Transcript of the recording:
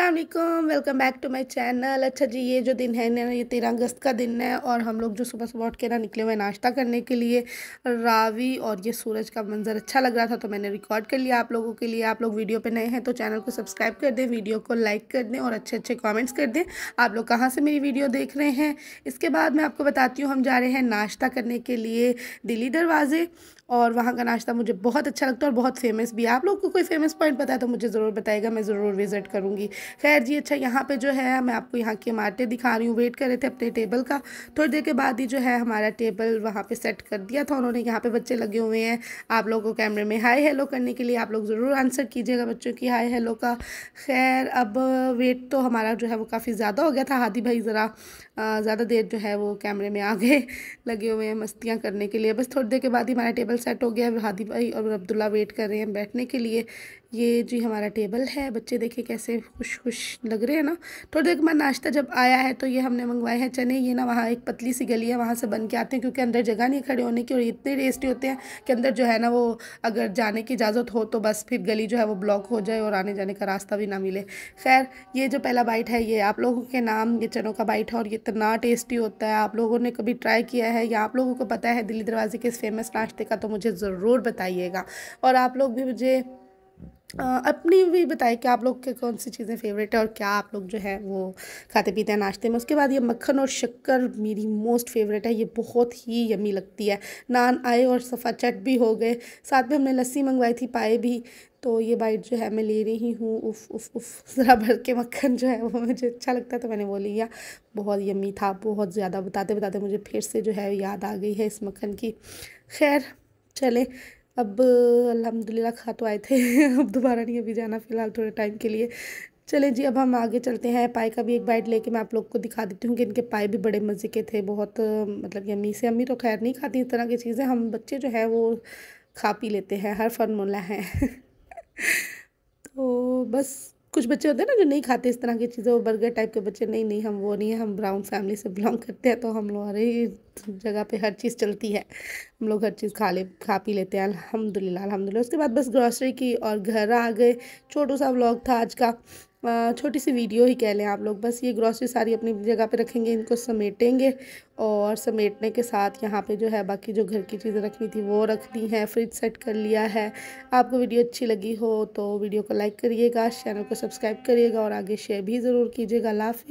Aslam welcome back to my channel अच्छा जी, ये जो दिन है ना, ये तेरह अगस्त का दिन है और हम लोग जो सुबह सुबह उठ के ना निकले हुए नाश्ता करने के लिए, रावी और ये सूरज का मंज़र अच्छा लग रहा था तो मैंने रिकॉर्ड कर लिया आप लोगों के लिए। आप लोग वीडियो पे नए हैं तो चैनल को सब्सक्राइब कर दें, वीडियो को लाइक कर दें और अच्छे अच्छे कॉमेंट्स कर दें। आप लोग कहाँ से मेरी वीडियो देख रहे हैं? इसके बाद मैं आपको बताती हूँ, हम जा रहे हैं नाश्ता करने के लिए दिल्ली दरवाज़े और वहाँ का नाश्ता मुझे बहुत अच्छा लगता है और बहुत फ़ेमस भी है। आप लोग को कोई फ़ेमस पॉइंट पता है तो मुझे ज़रूर बताएगा मैं ज़रूर विज़िट करूँगी। खैर जी अच्छा यहाँ पे जो है, मैं आपको यहाँ की इमारतें दिखा रही हूँ। वेट कर रहे थे अपने टेबल का। थोड़ी देर के बाद ही जो है, हमारा टेबल वहाँ पे सेट कर दिया था। उन्होंने यहाँ पे बच्चे लगे हुए हैं। आप लोगों को कैमरे में हाई हेलो करने के लिए आप लोग ज़रूर आंसर कीजिएगा बच्चों की हाई हेलो का। खैर, अब वेट तो हमारा जो है, वो काफ़ी ज़्यादा हो गया था। हादी भाई ज़रा ज़्यादा देर जो है, वो कैमरे में आ गए, लगे हुए हैं मस्तियाँ करने के लिए। बस थोड़ी देर के बाद ही हमारा टेबल सेट हो गया। हादी भाई और अब्दुल्ला वेट कर रहे हैं बैठने के लिए। ये जी हमारा टेबल है, बच्चे देखे कैसे खुश खुश लग रहे हैं ना। थोड़ी देर के बाद नाश्ता जब आया है तो ये हमने मंगवाए हैं चने। ये ना वहाँ एक पतली सी गली है, वहाँ से बन के आते हैं, क्योंकि अंदर जगह नहीं खड़े होने की, और इतने टेस्टी होते हैं कि अंदर जो है ना वो अगर जाने की इजाज़त हो तो बस फिर गली जो है वो ब्लॉक हो जाए और आने जाने का रास्ता भी ना मिले। खैर, ये जो पहला बाइट है, ये आप लोगों के नाम, ये चनों का बाइट है, और ये इतना टेस्टी होता है। आप लोगों ने कभी ट्राई किया है, या आप लोगों को पता है दिल्ली दरवाजे के इस फ़ेमस नाश्ते का तो मुझे ज़रूर बताइएगा। और आप लोग भी मुझे अपनी भी बताए कि आप लोग के कौन सी चीज़ें फेवरेट है और क्या आप लोग जो है वो खाते पीते हैं, नाश्ते में? उसके बाद ये मक्खन और शक्कर मेरी मोस्ट फेवरेट है, ये बहुत ही यमी लगती है। नान आए और सफ़ा चट भी हो गए। साथ में हमने लस्सी मंगवाई थी, पाए भी। तो ये बाइट जो है मैं ले रही हूँ। उफ़ उफ़ उफ़, ज़रा भर के मक्खन जो है वो मुझे अच्छा लगता है तो मैंने वो लिया। बहुत यमी था, बहुत ज़्यादा। बताते बताते मुझे फिर से जो है याद आ गई है इस मक्खन की। खैर, चले। अब, अल्हम्दुलिल्लाह, खा तो आए थे। अब दोबारा नहीं, अभी जाना फ़िलहाल थोड़े टाइम के लिए। चले जी, अब हम आगे चलते हैं। पाए का भी एक बाइट लेके मैं आप लोग को दिखा देती हूँ कि इनके पाए भी बड़े मज़े के थे। बहुत मतलब कि अम्मी से अम्मी तो खैर नहीं खाती, इस तरह की चीज़ें। हम बच्चे जो है, वो खा पी लेते हैं। हर फॉर्मूला है। तो बस कुछ बच्चे होते हैं ना जो नहीं खाते इस तरह की चीज़ें, वो बर्गर टाइप के बच्चे, नहीं नहीं, हम वो नहीं है, हम ब्राउन फैमिली से बिलोंग करते हैं तो हम लोग हर जगह पे हर चीज़ चलती है। हम लोग हर चीज़ खा ले, खा पी लेते हैं, अल्हम्दुलिल्लाह अल्हम्दुलिल्लाह। उसके बाद बस ग्रॉसरी की और घर आ गए। छोटू सा व्लॉग था आज का। छोटी सी वीडियो ही कह लें आप लोग। बस ये ग्रॉसरी सारी अपनी जगह पे रखेंगे, इनको समेटेंगे और समेटने के साथ यहाँ पे जो है बाकी जो घर की चीज़ें रखनी थी वो रख दी हैं फ्रिज सेट कर लिया है। आपको वीडियो अच्छी लगी हो तो वीडियो को लाइक करिएगा चैनल को सब्सक्राइब करिएगा और आगे शेयर भी ज़रूर कीजिएगा। लाफिज़